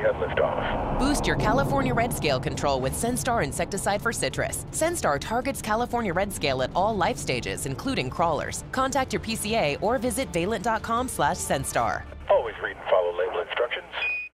had liftoff. Boost your California red scale control with Senstar insecticide for citrus. Senstar targets California red scale at all life stages, including crawlers. Contact your PCA or visit valent.com slash Senstar. Always read and follow labels.